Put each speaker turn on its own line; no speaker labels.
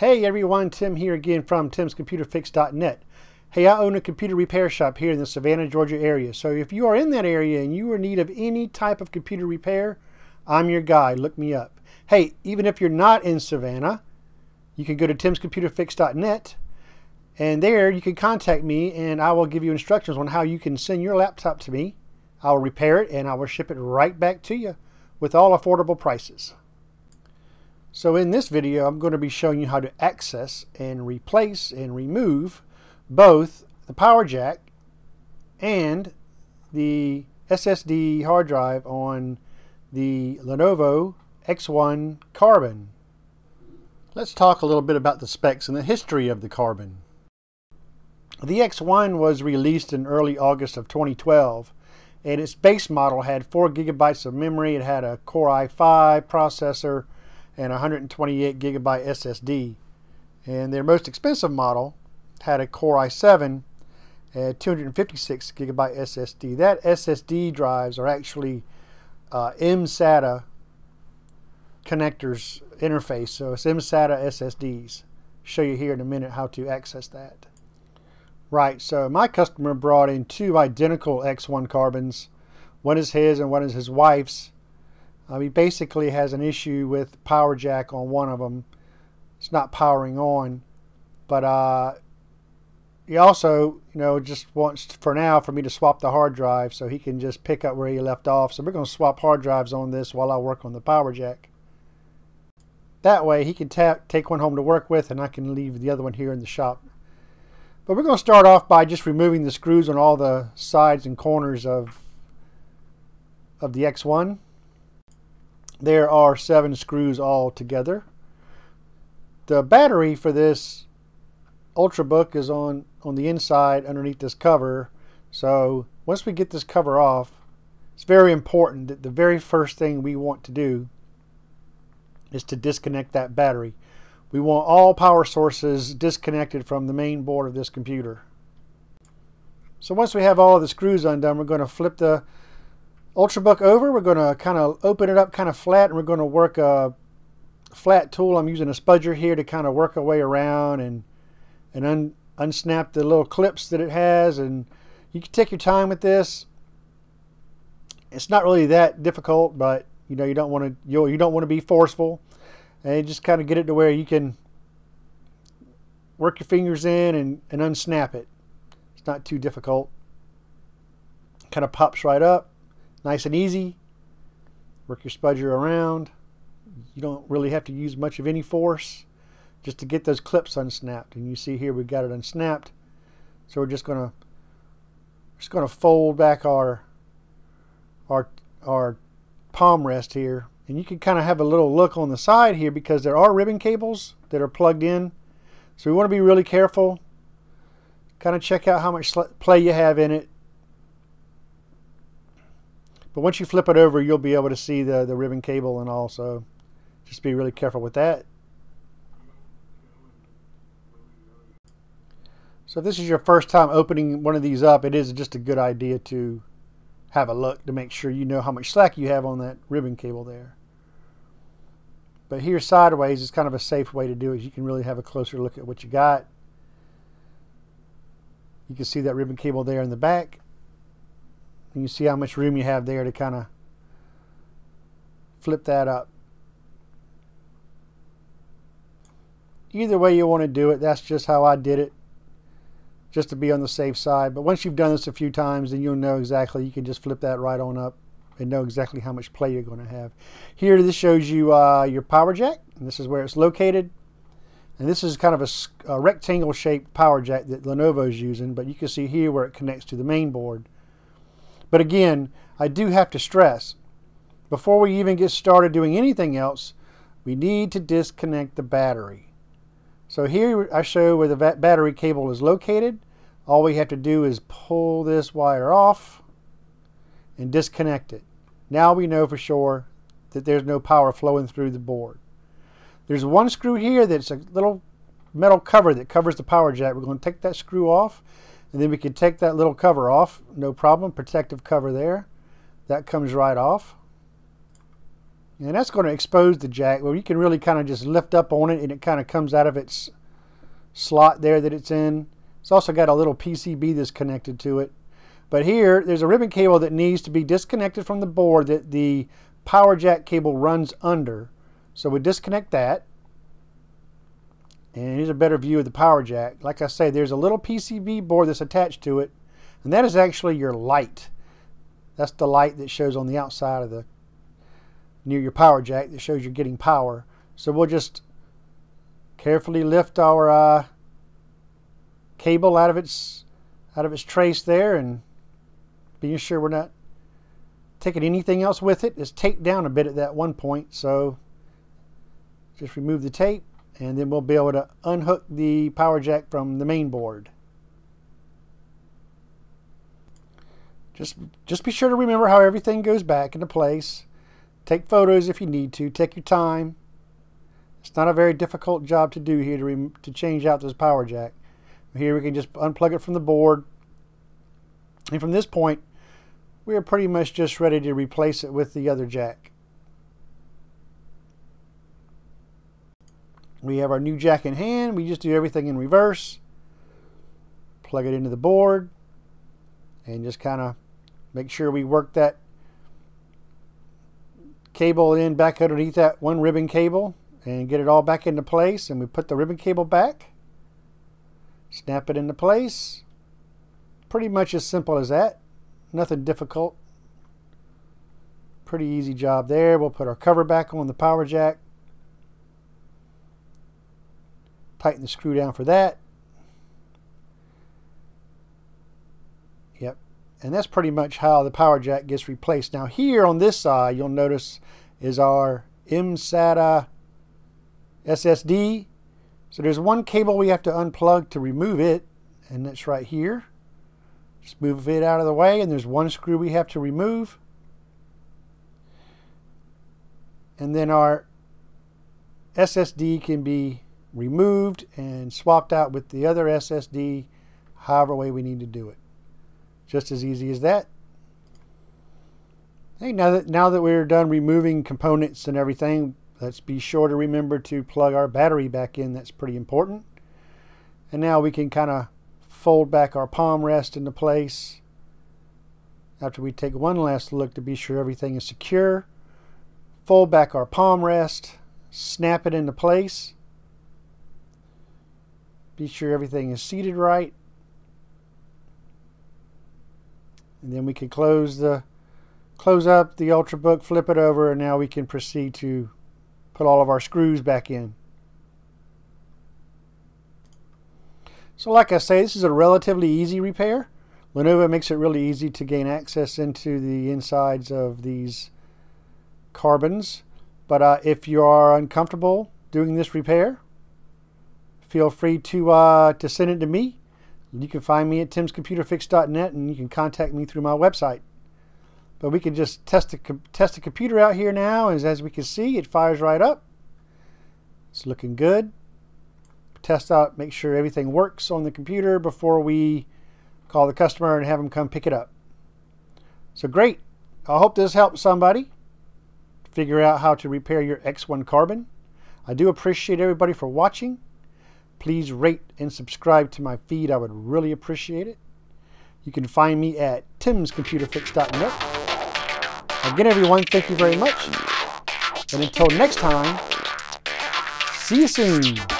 Hey everyone, Tim here again from timscomputerfix.net. Hey, I own a computer repair shop here in the Savannah, Georgia area. So if you are in that area and you are in need of any type of computer repair, I'm your guy. Look me up. Hey, even if you're not in Savannah, you can go to timscomputerfix.net and there you can contact me and I will give you instructions on how you can send your laptop to me. I'll repair it and I will ship it right back to you with all affordable prices. So in this video, I'm going to be showing you how to access and replace and remove both the power jack and the SSD hard drive on the Lenovo X1 Carbon. Let's talk a little bit about the specs and the history of the Carbon. The X1 was released in early August of 2012 and its base model had 4 gigabytes of memory. It had a Core i5 processor, and 128 gigabyte SSD. And their most expensive model had a Core i7 and 256 gigabyte SSD. That SSD drives are actually uh, mSATA connectors interface. So it's mSATA SSDs. Show you here in a minute how to access that. Right, so my customer brought in two identical X1 carbons. One is his and one is his wife's. Um, he basically has an issue with power jack on one of them. It's not powering on, but uh, he also, you know, just wants for now for me to swap the hard drive so he can just pick up where he left off. So we're going to swap hard drives on this while I work on the power jack. That way he can take one home to work with and I can leave the other one here in the shop. But we're going to start off by just removing the screws on all the sides and corners of, of the X1. There are seven screws all together. The battery for this Ultrabook is on, on the inside underneath this cover. So once we get this cover off, it's very important that the very first thing we want to do is to disconnect that battery. We want all power sources disconnected from the main board of this computer. So once we have all the screws undone, we're going to flip the Ultrabook over, we're going to kind of open it up kind of flat and we're going to work a flat tool. I'm using a spudger here to kind of work our way around and, and un, unsnap the little clips that it has. And you can take your time with this. It's not really that difficult, but you know you don't want to you, you don't want to be forceful, and just kind of get it to where you can work your fingers in and, and unsnap it. It's not too difficult. Kind of pops right up nice and easy. Work your spudger around. You don't really have to use much of any force just to get those clips unsnapped. And you see here we've got it unsnapped. So we're just gonna just gonna fold back our our our palm rest here. And you can kind of have a little look on the side here because there are ribbon cables that are plugged in. So we want to be really careful. Kind of check out how much play you have in it but once you flip it over, you'll be able to see the, the ribbon cable and all, so just be really careful with that. So if this is your first time opening one of these up, it is just a good idea to have a look to make sure you know how much slack you have on that ribbon cable there. But here sideways is kind of a safe way to do it. You can really have a closer look at what you got. You can see that ribbon cable there in the back. And you see how much room you have there to kind of flip that up. Either way you want to do it, that's just how I did it, just to be on the safe side. But once you've done this a few times, then you'll know exactly. You can just flip that right on up and know exactly how much play you're going to have. Here, this shows you uh, your power jack, and this is where it's located. And this is kind of a, a rectangle shaped power jack that Lenovo is using, but you can see here where it connects to the main board. But again, I do have to stress, before we even get started doing anything else, we need to disconnect the battery. So here I show where the battery cable is located. All we have to do is pull this wire off and disconnect it. Now we know for sure that there's no power flowing through the board. There's one screw here that's a little metal cover that covers the power jack. We're going to take that screw off and then we can take that little cover off, no problem, protective cover there. That comes right off. And that's going to expose the jack. Well, you can really kind of just lift up on it and it kind of comes out of its slot there that it's in. It's also got a little PCB that's connected to it. But here, there's a ribbon cable that needs to be disconnected from the board that the power jack cable runs under. So we disconnect that. And here's a better view of the power jack. Like I say, there's a little PCB board that's attached to it. And that is actually your light. That's the light that shows on the outside of the near your power jack that shows you're getting power. So we'll just carefully lift our uh, cable out of its out of its trace there and being sure we're not taking anything else with it. It's taped down a bit at that one point, so just remove the tape and then we'll be able to unhook the power jack from the main board. Just, just be sure to remember how everything goes back into place. Take photos if you need to. Take your time. It's not a very difficult job to do here to, to change out this power jack. Here we can just unplug it from the board. And from this point, we are pretty much just ready to replace it with the other jack. We have our new jack in hand. We just do everything in reverse. Plug it into the board and just kind of make sure we work that cable in back underneath that one ribbon cable and get it all back into place and we put the ribbon cable back snap it into place pretty much as simple as that nothing difficult pretty easy job there we'll put our cover back on the power jack tighten the screw down for that yep and that's pretty much how the power jack gets replaced now here on this side you'll notice is our mSATA SSD. So there's one cable we have to unplug to remove it, and that's right here. Just move it out of the way, and there's one screw we have to remove. And then our SSD can be removed and swapped out with the other SSD, however way we need to do it. Just as easy as that. Hey, now that now that we're done removing components and everything, let's be sure to remember to plug our battery back in. That's pretty important. And now we can kind of fold back our palm rest into place after we take one last look to be sure everything is secure. Fold back our palm rest, snap it into place. Be sure everything is seated right. And then we can close the close up the Ultrabook, flip it over, and now we can proceed to put all of our screws back in. So like I say, this is a relatively easy repair. Lenovo makes it really easy to gain access into the insides of these carbons. But uh, if you are uncomfortable doing this repair, feel free to, uh, to send it to me. You can find me at timscomputerfix.net and you can contact me through my website. But we can just test the, test the computer out here now. And as we can see, it fires right up. It's looking good. Test out, make sure everything works on the computer before we call the customer and have them come pick it up. So great. I hope this helps somebody figure out how to repair your X1 Carbon. I do appreciate everybody for watching. Please rate and subscribe to my feed. I would really appreciate it. You can find me at timscomputerfix.net. Again, everyone, thank you very much. And until next time, see you soon.